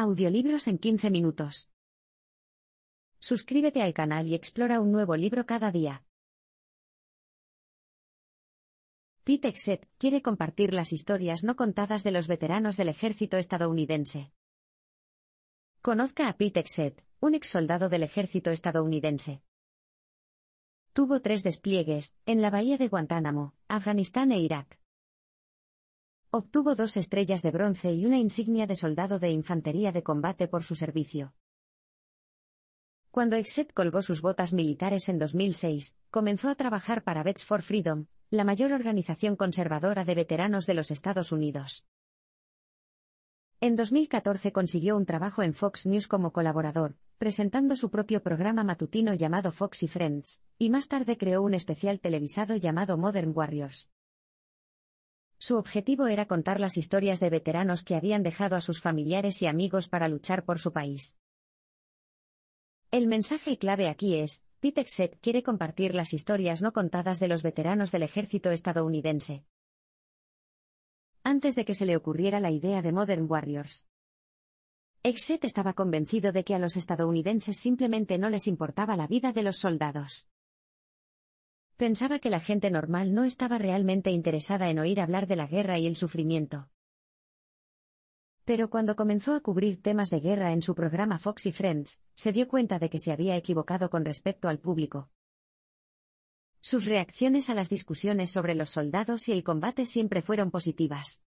Audiolibros en 15 minutos. Suscríbete al canal y explora un nuevo libro cada día. Pete Exet quiere compartir las historias no contadas de los veteranos del ejército estadounidense. Conozca a Pete Exet, un ex soldado del ejército estadounidense. Tuvo tres despliegues, en la bahía de Guantánamo, Afganistán e Irak. Obtuvo dos estrellas de bronce y una insignia de soldado de infantería de combate por su servicio. Cuando Exet colgó sus botas militares en 2006, comenzó a trabajar para Vets for Freedom, la mayor organización conservadora de veteranos de los Estados Unidos. En 2014 consiguió un trabajo en Fox News como colaborador, presentando su propio programa matutino llamado Fox y Friends, y más tarde creó un especial televisado llamado Modern Warriors. Su objetivo era contar las historias de veteranos que habían dejado a sus familiares y amigos para luchar por su país. El mensaje clave aquí es, Pete Exet quiere compartir las historias no contadas de los veteranos del ejército estadounidense. Antes de que se le ocurriera la idea de Modern Warriors. Exet estaba convencido de que a los estadounidenses simplemente no les importaba la vida de los soldados. Pensaba que la gente normal no estaba realmente interesada en oír hablar de la guerra y el sufrimiento. Pero cuando comenzó a cubrir temas de guerra en su programa Fox Friends, se dio cuenta de que se había equivocado con respecto al público. Sus reacciones a las discusiones sobre los soldados y el combate siempre fueron positivas.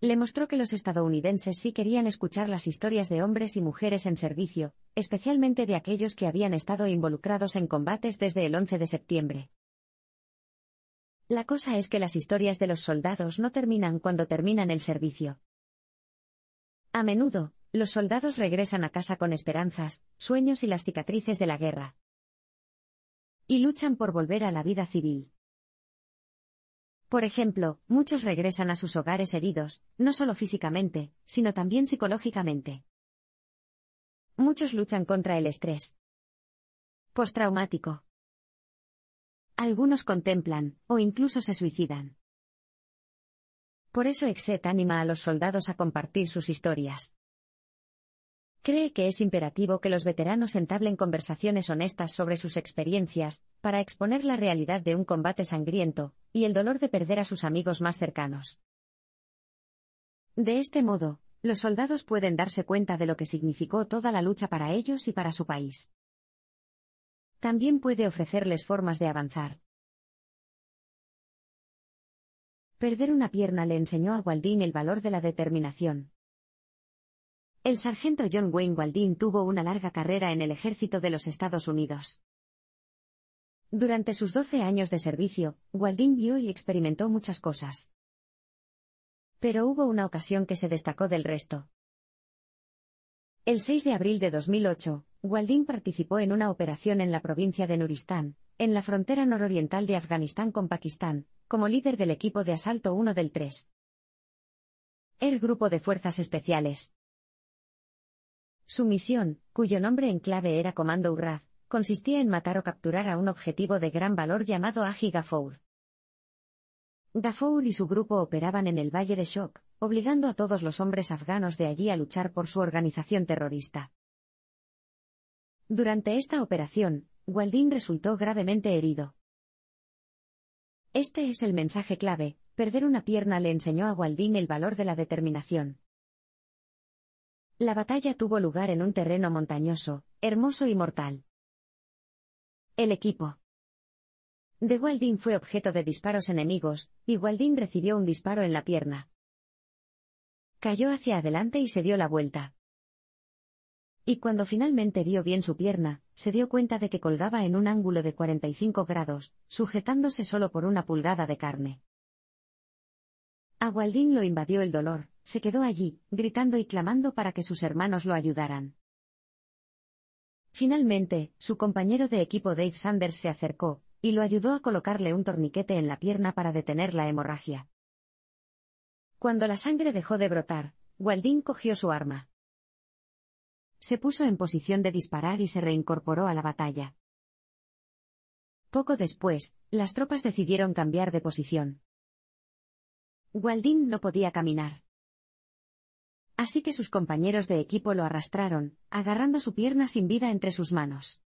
Le mostró que los estadounidenses sí querían escuchar las historias de hombres y mujeres en servicio, especialmente de aquellos que habían estado involucrados en combates desde el 11 de septiembre. La cosa es que las historias de los soldados no terminan cuando terminan el servicio. A menudo, los soldados regresan a casa con esperanzas, sueños y las cicatrices de la guerra. Y luchan por volver a la vida civil. Por ejemplo, muchos regresan a sus hogares heridos, no solo físicamente, sino también psicológicamente. Muchos luchan contra el estrés postraumático. Algunos contemplan, o incluso se suicidan. Por eso Exet anima a los soldados a compartir sus historias. Cree que es imperativo que los veteranos entablen conversaciones honestas sobre sus experiencias, para exponer la realidad de un combate sangriento, y el dolor de perder a sus amigos más cercanos. De este modo, los soldados pueden darse cuenta de lo que significó toda la lucha para ellos y para su país. También puede ofrecerles formas de avanzar. Perder una pierna le enseñó a Waldin el valor de la determinación. El sargento John Wayne Waldin tuvo una larga carrera en el ejército de los Estados Unidos. Durante sus 12 años de servicio, Waldin vio y experimentó muchas cosas. Pero hubo una ocasión que se destacó del resto. El 6 de abril de 2008, Waldin participó en una operación en la provincia de Nuristán, en la frontera nororiental de Afganistán con Pakistán, como líder del equipo de asalto 1 del 3. El Grupo de Fuerzas Especiales. Su misión, cuyo nombre en clave era Comando Urraz, consistía en matar o capturar a un objetivo de gran valor llamado Agi Gafour. Gafour y su grupo operaban en el Valle de Shock, obligando a todos los hombres afganos de allí a luchar por su organización terrorista. Durante esta operación, Waldin resultó gravemente herido. Este es el mensaje clave, perder una pierna le enseñó a Waldin el valor de la determinación. La batalla tuvo lugar en un terreno montañoso, hermoso y mortal. El equipo de Waldin fue objeto de disparos enemigos, y Waldin recibió un disparo en la pierna. Cayó hacia adelante y se dio la vuelta. Y cuando finalmente vio bien su pierna, se dio cuenta de que colgaba en un ángulo de 45 grados, sujetándose solo por una pulgada de carne. A Waldin lo invadió el dolor, se quedó allí, gritando y clamando para que sus hermanos lo ayudaran. Finalmente, su compañero de equipo Dave Sanders se acercó, y lo ayudó a colocarle un torniquete en la pierna para detener la hemorragia. Cuando la sangre dejó de brotar, Waldin cogió su arma. Se puso en posición de disparar y se reincorporó a la batalla. Poco después, las tropas decidieron cambiar de posición. Waldin no podía caminar. Así que sus compañeros de equipo lo arrastraron, agarrando su pierna sin vida entre sus manos.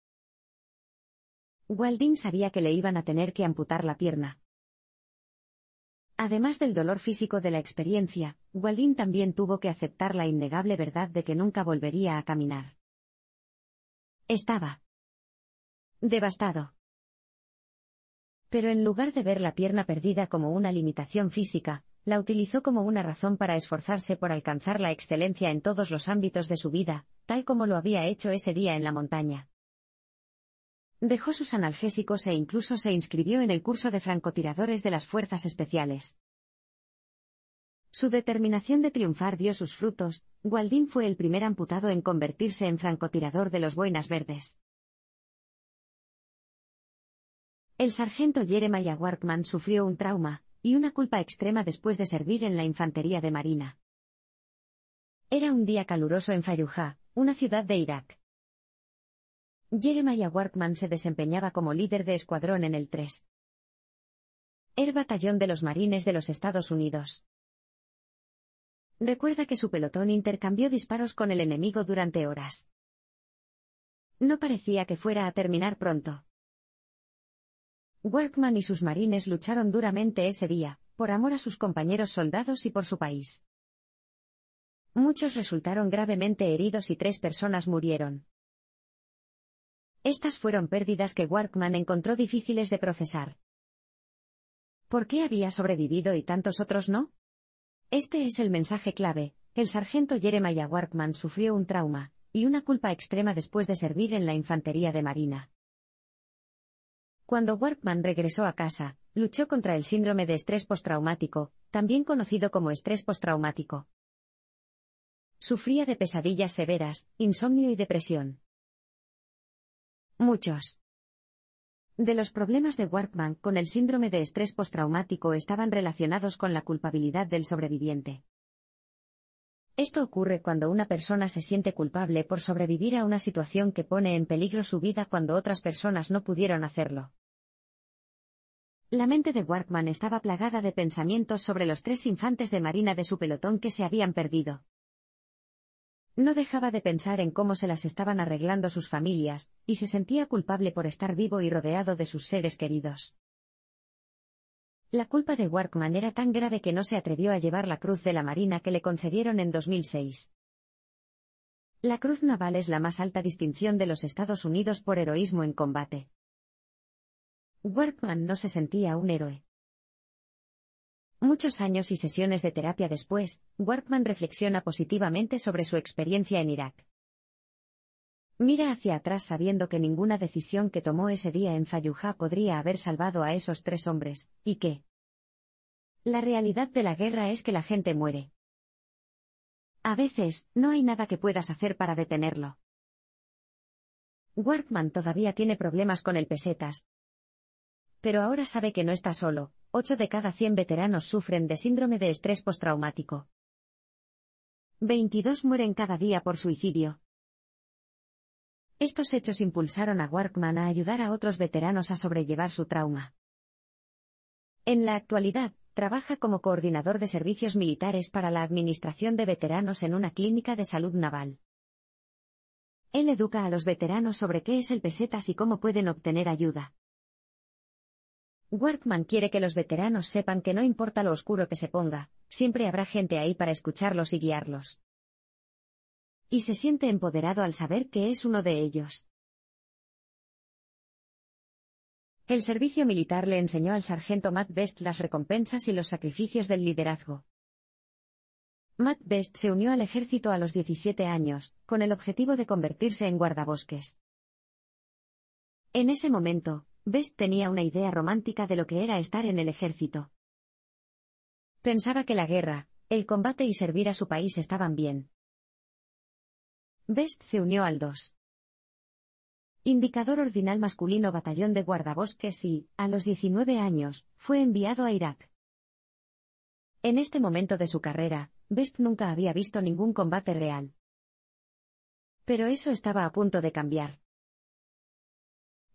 Waldin sabía que le iban a tener que amputar la pierna. Además del dolor físico de la experiencia, Waldin también tuvo que aceptar la innegable verdad de que nunca volvería a caminar. Estaba devastado. Pero en lugar de ver la pierna perdida como una limitación física, la utilizó como una razón para esforzarse por alcanzar la excelencia en todos los ámbitos de su vida, tal como lo había hecho ese día en la montaña. Dejó sus analgésicos e incluso se inscribió en el curso de francotiradores de las Fuerzas Especiales. Su determinación de triunfar dio sus frutos, Waldín fue el primer amputado en convertirse en francotirador de los Boinas Verdes. El sargento Jeremiah Workman sufrió un trauma, y una culpa extrema después de servir en la infantería de marina. Era un día caluroso en Fayujah, una ciudad de Irak. Jeremiah Workman se desempeñaba como líder de escuadrón en el 3. Air Batallón de los Marines de los Estados Unidos. Recuerda que su pelotón intercambió disparos con el enemigo durante horas. No parecía que fuera a terminar pronto. Workman y sus marines lucharon duramente ese día, por amor a sus compañeros soldados y por su país. Muchos resultaron gravemente heridos y tres personas murieron. Estas fueron pérdidas que Workman encontró difíciles de procesar. ¿Por qué había sobrevivido y tantos otros no? Este es el mensaje clave. El sargento Jeremiah Workman sufrió un trauma, y una culpa extrema después de servir en la infantería de marina. Cuando Workman regresó a casa, luchó contra el síndrome de estrés postraumático, también conocido como estrés postraumático. Sufría de pesadillas severas, insomnio y depresión. Muchos de los problemas de Workman con el síndrome de estrés postraumático estaban relacionados con la culpabilidad del sobreviviente. Esto ocurre cuando una persona se siente culpable por sobrevivir a una situación que pone en peligro su vida cuando otras personas no pudieron hacerlo. La mente de Workman estaba plagada de pensamientos sobre los tres infantes de marina de su pelotón que se habían perdido. No dejaba de pensar en cómo se las estaban arreglando sus familias, y se sentía culpable por estar vivo y rodeado de sus seres queridos. La culpa de Workman era tan grave que no se atrevió a llevar la Cruz de la Marina que le concedieron en 2006. La Cruz Naval es la más alta distinción de los Estados Unidos por heroísmo en combate. Workman no se sentía un héroe. Muchos años y sesiones de terapia después, Workman reflexiona positivamente sobre su experiencia en Irak. Mira hacia atrás sabiendo que ninguna decisión que tomó ese día en Fallujah podría haber salvado a esos tres hombres, y que la realidad de la guerra es que la gente muere. A veces, no hay nada que puedas hacer para detenerlo. Workman todavía tiene problemas con el pesetas, pero ahora sabe que no está solo, 8 de cada 100 veteranos sufren de síndrome de estrés postraumático. 22 mueren cada día por suicidio. Estos hechos impulsaron a Workman a ayudar a otros veteranos a sobrellevar su trauma. En la actualidad, trabaja como coordinador de servicios militares para la Administración de Veteranos en una clínica de salud naval. Él educa a los veteranos sobre qué es el pesetas y cómo pueden obtener ayuda. Workman quiere que los veteranos sepan que no importa lo oscuro que se ponga, siempre habrá gente ahí para escucharlos y guiarlos. Y se siente empoderado al saber que es uno de ellos. El servicio militar le enseñó al sargento Matt Best las recompensas y los sacrificios del liderazgo. Matt Best se unió al ejército a los 17 años, con el objetivo de convertirse en guardabosques. En ese momento, Best tenía una idea romántica de lo que era estar en el ejército. Pensaba que la guerra, el combate y servir a su país estaban bien. Best se unió al 2. Indicador ordinal masculino batallón de guardabosques y, a los 19 años, fue enviado a Irak. En este momento de su carrera, Best nunca había visto ningún combate real. Pero eso estaba a punto de cambiar.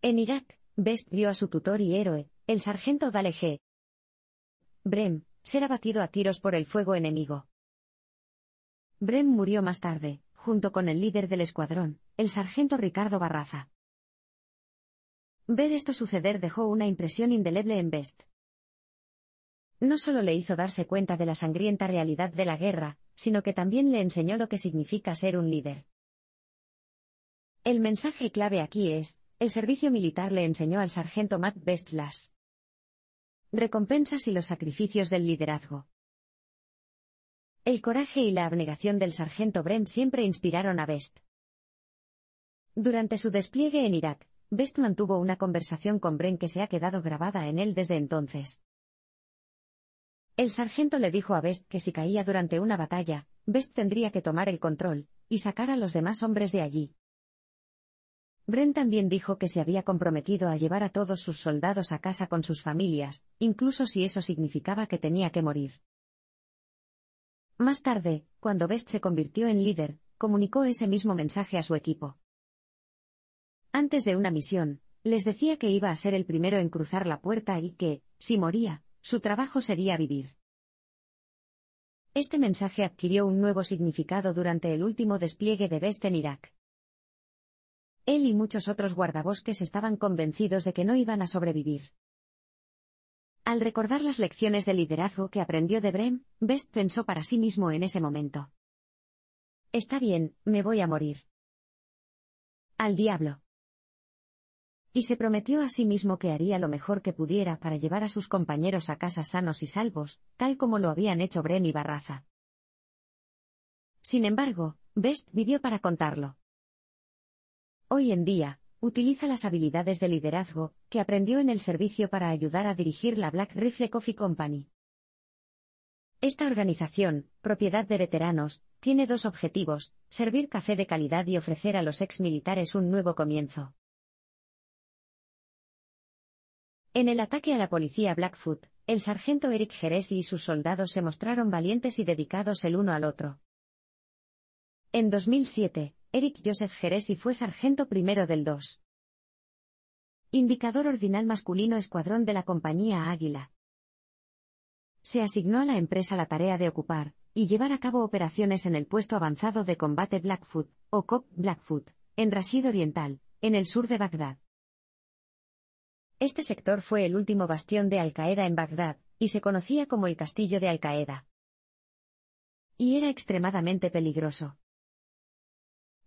En Irak, Best vio a su tutor y héroe, el sargento Dale G. Brem, ser abatido a tiros por el fuego enemigo. Brem murió más tarde, junto con el líder del escuadrón, el sargento Ricardo Barraza. Ver esto suceder dejó una impresión indeleble en Best. No solo le hizo darse cuenta de la sangrienta realidad de la guerra, sino que también le enseñó lo que significa ser un líder. El mensaje clave aquí es, el servicio militar le enseñó al sargento Matt Best las recompensas y los sacrificios del liderazgo. El coraje y la abnegación del sargento Brem siempre inspiraron a Best. Durante su despliegue en Irak, Best mantuvo una conversación con Bren que se ha quedado grabada en él desde entonces. El sargento le dijo a Best que si caía durante una batalla, Best tendría que tomar el control, y sacar a los demás hombres de allí. Bren también dijo que se había comprometido a llevar a todos sus soldados a casa con sus familias, incluso si eso significaba que tenía que morir. Más tarde, cuando Best se convirtió en líder, comunicó ese mismo mensaje a su equipo. Antes de una misión, les decía que iba a ser el primero en cruzar la puerta y que, si moría, su trabajo sería vivir. Este mensaje adquirió un nuevo significado durante el último despliegue de Best en Irak. Él y muchos otros guardabosques estaban convencidos de que no iban a sobrevivir. Al recordar las lecciones de liderazgo que aprendió de Brem, Best pensó para sí mismo en ese momento. Está bien, me voy a morir. Al diablo. Y se prometió a sí mismo que haría lo mejor que pudiera para llevar a sus compañeros a casa sanos y salvos, tal como lo habían hecho Brem y Barraza. Sin embargo, Best vivió para contarlo. Hoy en día, utiliza las habilidades de liderazgo que aprendió en el servicio para ayudar a dirigir la Black Rifle Coffee Company. Esta organización, propiedad de veteranos, tiene dos objetivos, servir café de calidad y ofrecer a los ex militares un nuevo comienzo. En el ataque a la policía Blackfoot, el sargento Eric Jeresi y sus soldados se mostraron valientes y dedicados el uno al otro. En 2007, Eric Joseph Jeresi fue sargento primero del 2. Indicador ordinal masculino escuadrón de la compañía Águila. Se asignó a la empresa la tarea de ocupar y llevar a cabo operaciones en el puesto avanzado de combate Blackfoot, o COP Blackfoot, en Rashid Oriental, en el sur de Bagdad. Este sector fue el último bastión de Al-Qaeda en Bagdad, y se conocía como el castillo de Al-Qaeda. Y era extremadamente peligroso.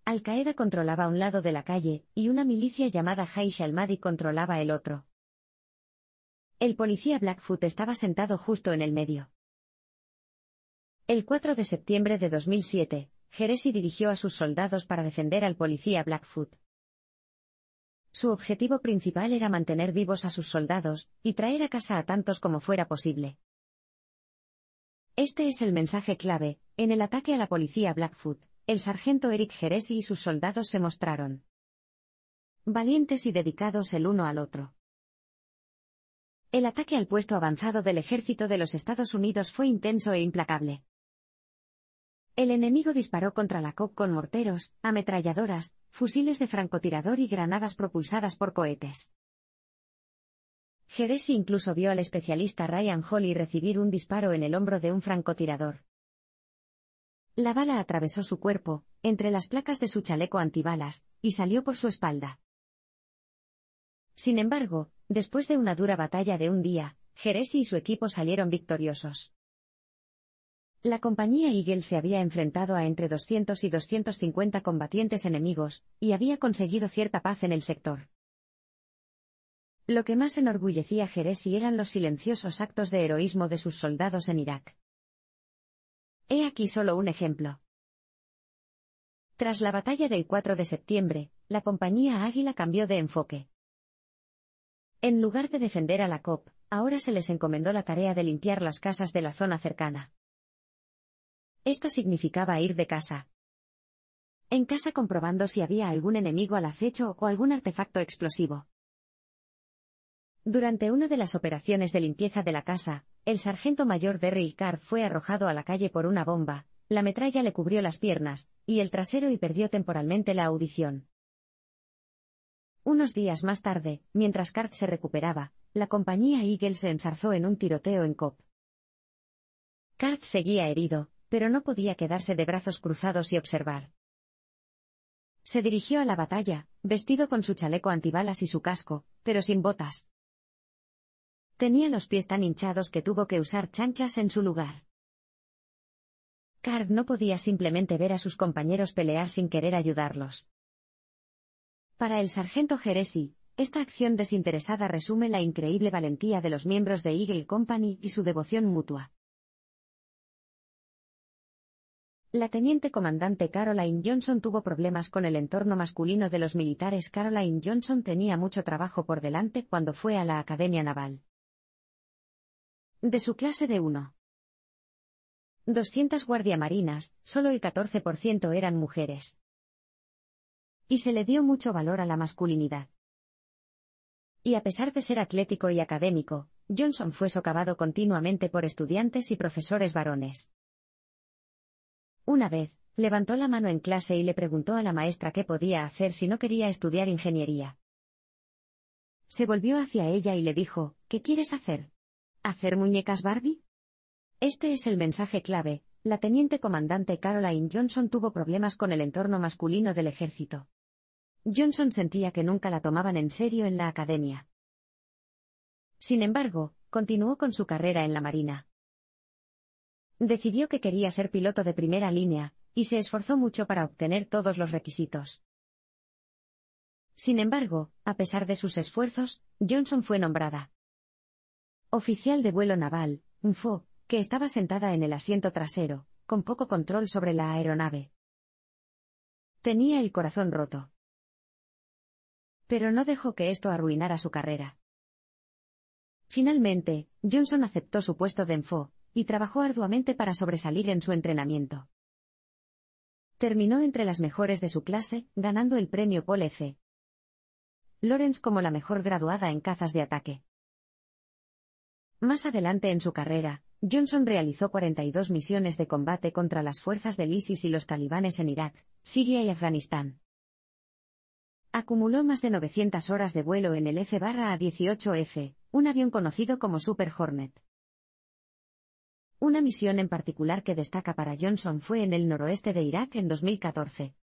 Al-Qaeda controlaba un lado de la calle, y una milicia llamada Haish al-Mahdi controlaba el otro. El policía Blackfoot estaba sentado justo en el medio. El 4 de septiembre de 2007, Jeresi dirigió a sus soldados para defender al policía Blackfoot. Su objetivo principal era mantener vivos a sus soldados, y traer a casa a tantos como fuera posible. Este es el mensaje clave, en el ataque a la policía Blackfoot, el sargento Eric Jeresi y sus soldados se mostraron valientes y dedicados el uno al otro. El ataque al puesto avanzado del ejército de los Estados Unidos fue intenso e implacable. El enemigo disparó contra la COP con morteros, ametralladoras, fusiles de francotirador y granadas propulsadas por cohetes. Jeresi incluso vio al especialista Ryan Holly recibir un disparo en el hombro de un francotirador. La bala atravesó su cuerpo, entre las placas de su chaleco antibalas, y salió por su espalda. Sin embargo, después de una dura batalla de un día, Jeresi y su equipo salieron victoriosos. La compañía Eagle se había enfrentado a entre 200 y 250 combatientes enemigos, y había conseguido cierta paz en el sector. Lo que más enorgullecía a Jeresi eran los silenciosos actos de heroísmo de sus soldados en Irak. He aquí solo un ejemplo. Tras la batalla del 4 de septiembre, la compañía Águila cambió de enfoque. En lugar de defender a la COP, ahora se les encomendó la tarea de limpiar las casas de la zona cercana. Esto significaba ir de casa. En casa comprobando si había algún enemigo al acecho o algún artefacto explosivo. Durante una de las operaciones de limpieza de la casa, el sargento mayor Derry Card fue arrojado a la calle por una bomba, la metralla le cubrió las piernas, y el trasero y perdió temporalmente la audición. Unos días más tarde, mientras Card se recuperaba, la compañía Eagle se enzarzó en un tiroteo en Cop. Card seguía herido, pero no podía quedarse de brazos cruzados y observar. Se dirigió a la batalla, vestido con su chaleco antibalas y su casco, pero sin botas. Tenía los pies tan hinchados que tuvo que usar chanclas en su lugar. Card no podía simplemente ver a sus compañeros pelear sin querer ayudarlos. Para el sargento Jeresi, esta acción desinteresada resume la increíble valentía de los miembros de Eagle Company y su devoción mutua. La teniente comandante Caroline Johnson tuvo problemas con el entorno masculino de los militares. Caroline Johnson tenía mucho trabajo por delante cuando fue a la Academia Naval. De su clase de 1. 200 guardiamarinas, solo el 14% eran mujeres. Y se le dio mucho valor a la masculinidad. Y a pesar de ser atlético y académico, Johnson fue socavado continuamente por estudiantes y profesores varones. Una vez, levantó la mano en clase y le preguntó a la maestra qué podía hacer si no quería estudiar ingeniería. Se volvió hacia ella y le dijo, ¿qué quieres hacer? ¿Hacer muñecas Barbie? Este es el mensaje clave. La teniente comandante Caroline Johnson tuvo problemas con el entorno masculino del ejército. Johnson sentía que nunca la tomaban en serio en la academia. Sin embargo, continuó con su carrera en la Marina. Decidió que quería ser piloto de primera línea, y se esforzó mucho para obtener todos los requisitos. Sin embargo, a pesar de sus esfuerzos, Johnson fue nombrada oficial de vuelo naval, UNFO, que estaba sentada en el asiento trasero, con poco control sobre la aeronave. Tenía el corazón roto. Pero no dejó que esto arruinara su carrera. Finalmente, Johnson aceptó su puesto de enfo, y trabajó arduamente para sobresalir en su entrenamiento. Terminó entre las mejores de su clase, ganando el premio Paul F. Lawrence como la mejor graduada en cazas de ataque. Más adelante en su carrera, Johnson realizó 42 misiones de combate contra las fuerzas del ISIS y los talibanes en Irak, Siria y Afganistán. Acumuló más de 900 horas de vuelo en el F-A-18F, un avión conocido como Super Hornet. Una misión en particular que destaca para Johnson fue en el noroeste de Irak en 2014.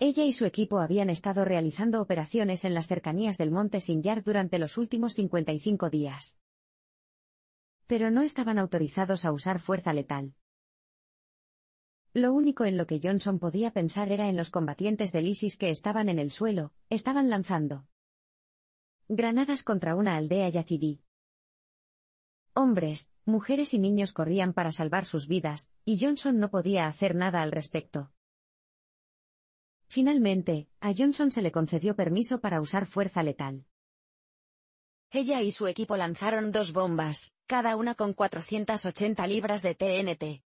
Ella y su equipo habían estado realizando operaciones en las cercanías del monte Sinjar durante los últimos 55 días. Pero no estaban autorizados a usar fuerza letal. Lo único en lo que Johnson podía pensar era en los combatientes del ISIS que estaban en el suelo, estaban lanzando granadas contra una aldea yazidí. Hombres, mujeres y niños corrían para salvar sus vidas, y Johnson no podía hacer nada al respecto. Finalmente, a Johnson se le concedió permiso para usar fuerza letal. Ella y su equipo lanzaron dos bombas, cada una con 480 libras de TNT.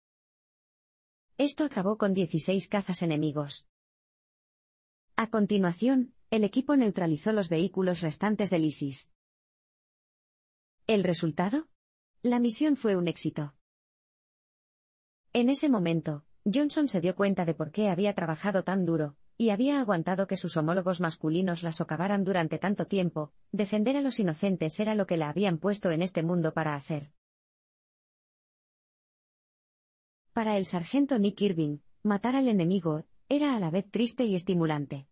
Esto acabó con 16 cazas enemigos. A continuación, el equipo neutralizó los vehículos restantes del ISIS. ¿El resultado? La misión fue un éxito. En ese momento, Johnson se dio cuenta de por qué había trabajado tan duro, y había aguantado que sus homólogos masculinos la socavaran durante tanto tiempo, defender a los inocentes era lo que la habían puesto en este mundo para hacer. Para el sargento Nick Irving, matar al enemigo, era a la vez triste y estimulante.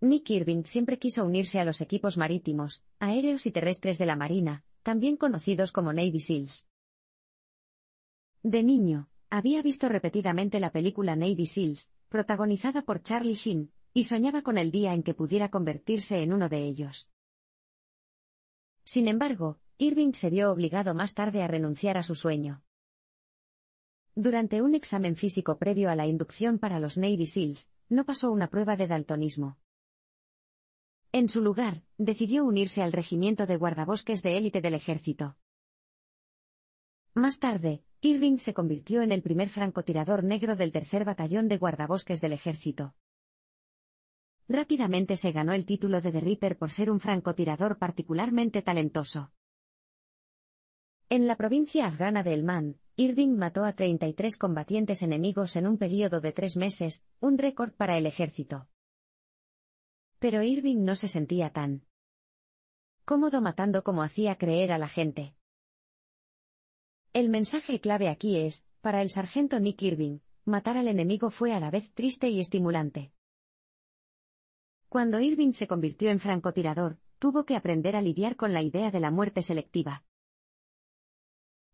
Nick Irving siempre quiso unirse a los equipos marítimos, aéreos y terrestres de la Marina, también conocidos como Navy SEALs. De niño, había visto repetidamente la película Navy SEALs, protagonizada por Charlie Sheen, y soñaba con el día en que pudiera convertirse en uno de ellos. Sin embargo, Irving se vio obligado más tarde a renunciar a su sueño. Durante un examen físico previo a la inducción para los Navy SEALs, no pasó una prueba de daltonismo. En su lugar, decidió unirse al regimiento de guardabosques de élite del ejército. Más tarde, Irving se convirtió en el primer francotirador negro del tercer batallón de guardabosques del ejército. Rápidamente se ganó el título de The Reaper por ser un francotirador particularmente talentoso. En la provincia afgana de Helmand, Irving mató a 33 combatientes enemigos en un período de tres meses, un récord para el ejército. Pero Irving no se sentía tan cómodo matando como hacía creer a la gente. El mensaje clave aquí es, para el sargento Nick Irving, matar al enemigo fue a la vez triste y estimulante. Cuando Irving se convirtió en francotirador, tuvo que aprender a lidiar con la idea de la muerte selectiva.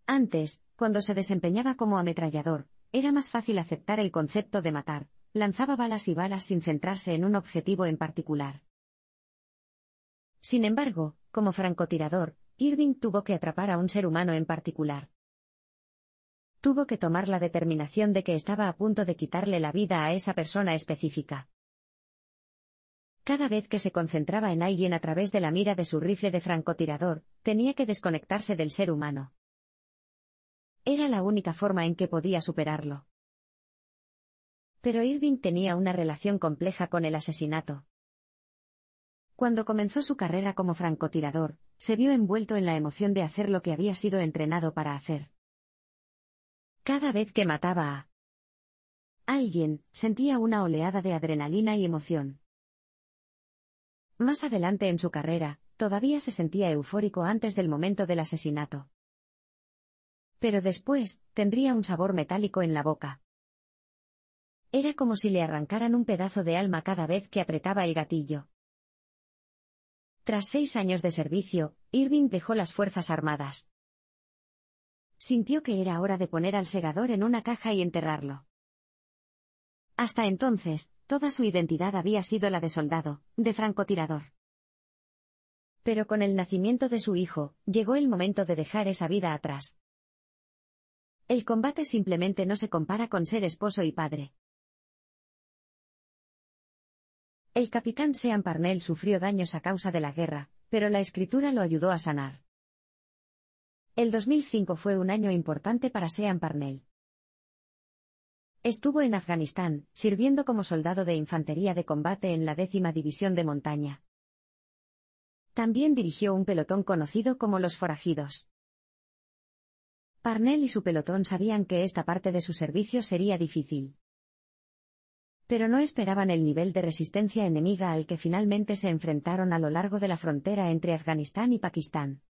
Antes, cuando se desempeñaba como ametrallador, era más fácil aceptar el concepto de matar, lanzaba balas y balas sin centrarse en un objetivo en particular. Sin embargo, como francotirador, Irving tuvo que atrapar a un ser humano en particular. Tuvo que tomar la determinación de que estaba a punto de quitarle la vida a esa persona específica. Cada vez que se concentraba en alguien a través de la mira de su rifle de francotirador, tenía que desconectarse del ser humano. Era la única forma en que podía superarlo. Pero Irving tenía una relación compleja con el asesinato. Cuando comenzó su carrera como francotirador, se vio envuelto en la emoción de hacer lo que había sido entrenado para hacer. Cada vez que mataba a alguien, sentía una oleada de adrenalina y emoción. Más adelante en su carrera, todavía se sentía eufórico antes del momento del asesinato. Pero después, tendría un sabor metálico en la boca. Era como si le arrancaran un pedazo de alma cada vez que apretaba el gatillo. Tras seis años de servicio, Irving dejó las Fuerzas Armadas. Sintió que era hora de poner al segador en una caja y enterrarlo. Hasta entonces, toda su identidad había sido la de soldado, de francotirador. Pero con el nacimiento de su hijo, llegó el momento de dejar esa vida atrás. El combate simplemente no se compara con ser esposo y padre. El capitán Sean Parnell sufrió daños a causa de la guerra, pero la escritura lo ayudó a sanar. El 2005 fue un año importante para Sean Parnell. Estuvo en Afganistán, sirviendo como soldado de infantería de combate en la décima división de montaña. También dirigió un pelotón conocido como los forajidos. Parnell y su pelotón sabían que esta parte de su servicio sería difícil. Pero no esperaban el nivel de resistencia enemiga al que finalmente se enfrentaron a lo largo de la frontera entre Afganistán y Pakistán.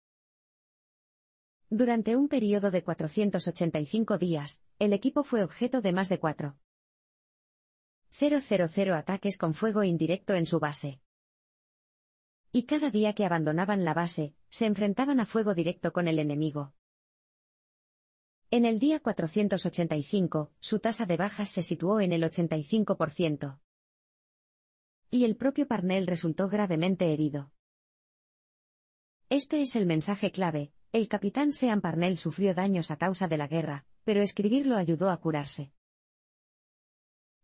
Durante un periodo de 485 días, el equipo fue objeto de más de 4.000 ataques con fuego indirecto en su base. Y cada día que abandonaban la base, se enfrentaban a fuego directo con el enemigo. En el día 485, su tasa de bajas se situó en el 85%. Y el propio Parnell resultó gravemente herido. Este es el mensaje clave, el capitán Sean Parnell sufrió daños a causa de la guerra, pero escribirlo ayudó a curarse.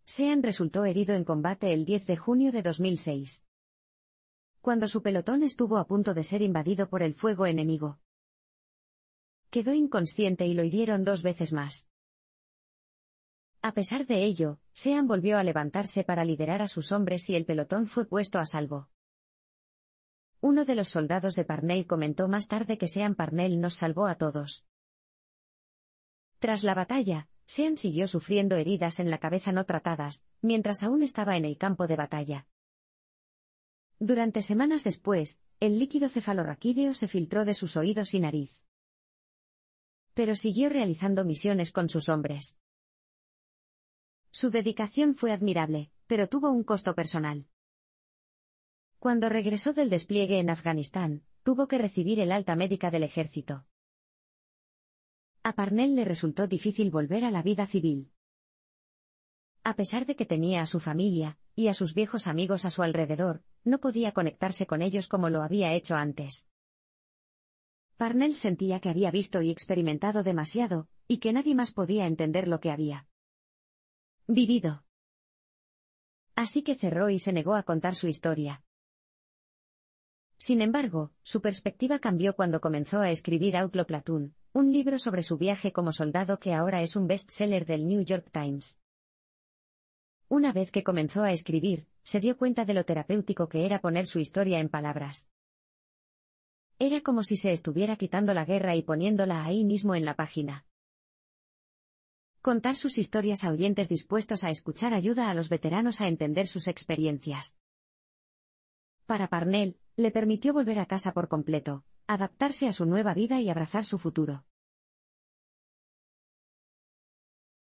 Sean resultó herido en combate el 10 de junio de 2006. Cuando su pelotón estuvo a punto de ser invadido por el fuego enemigo. Quedó inconsciente y lo hirieron dos veces más. A pesar de ello, Sean volvió a levantarse para liderar a sus hombres y el pelotón fue puesto a salvo. Uno de los soldados de Parnell comentó más tarde que Sean Parnell nos salvó a todos. Tras la batalla, Sean siguió sufriendo heridas en la cabeza no tratadas, mientras aún estaba en el campo de batalla. Durante semanas después, el líquido cefalorraquídeo se filtró de sus oídos y nariz. Pero siguió realizando misiones con sus hombres. Su dedicación fue admirable, pero tuvo un costo personal. Cuando regresó del despliegue en Afganistán, tuvo que recibir el alta médica del ejército. A Parnell le resultó difícil volver a la vida civil. A pesar de que tenía a su familia y a sus viejos amigos a su alrededor, no podía conectarse con ellos como lo había hecho antes. Parnell sentía que había visto y experimentado demasiado, y que nadie más podía entender lo que había vivido. Así que cerró y se negó a contar su historia. Sin embargo, su perspectiva cambió cuando comenzó a escribir Outlaw Platoon, un libro sobre su viaje como soldado que ahora es un bestseller del New York Times. Una vez que comenzó a escribir, se dio cuenta de lo terapéutico que era poner su historia en palabras. Era como si se estuviera quitando la guerra y poniéndola ahí mismo en la página. Contar sus historias a oyentes dispuestos a escuchar ayuda a los veteranos a entender sus experiencias. Para Parnell, le permitió volver a casa por completo, adaptarse a su nueva vida y abrazar su futuro.